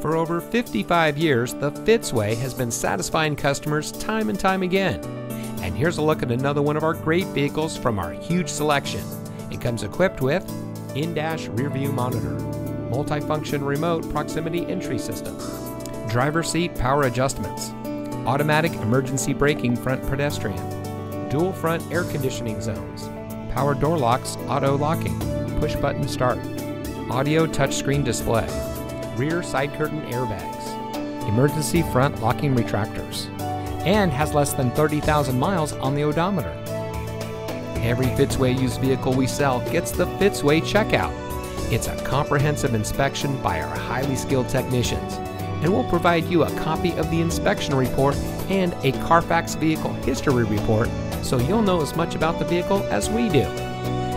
For over 55 years, the Fitzway has been satisfying customers time and time again. And here's a look at another one of our great vehicles from our huge selection. It comes equipped with in-dash rear view monitor, multifunction remote proximity entry system, driver seat power adjustments, automatic emergency braking front pedestrian, dual front air conditioning zones, power door locks auto locking, push button start, audio touchscreen display, rear side curtain airbags, emergency front locking retractors, and has less than 30,000 miles on the odometer. Every Fitzway used vehicle we sell gets the Fitzway checkout. It's a comprehensive inspection by our highly skilled technicians, and we'll provide you a copy of the inspection report and a Carfax vehicle history report so you'll know as much about the vehicle as we do.